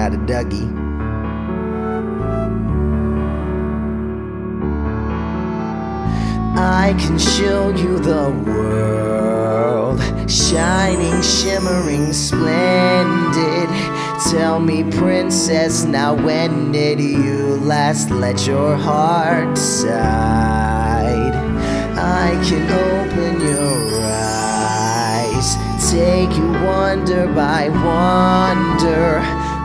out of Dougie. I can show you the world, shining, shimmering, splendid. Tell me, princess, now when did you last let your heart decide? I can open your eyes, take you wonder by wonder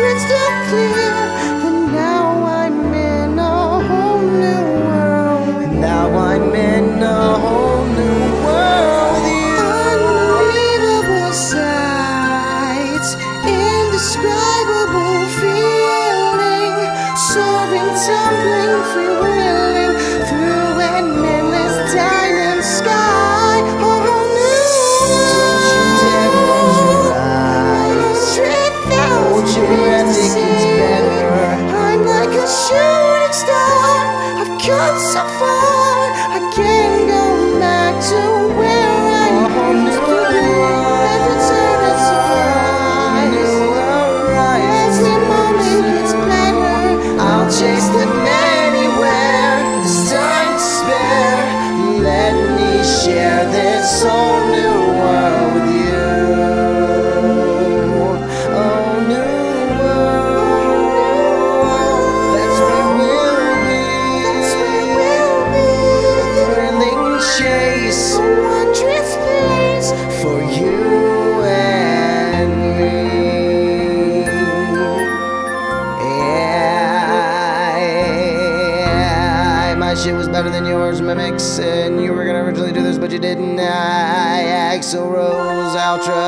Crystal clear I'm like a shooting star. I've come so far. Yeah, my shit was better than yours, mimics, and you were gonna originally do this, but you didn't. I, Axl Rose outro.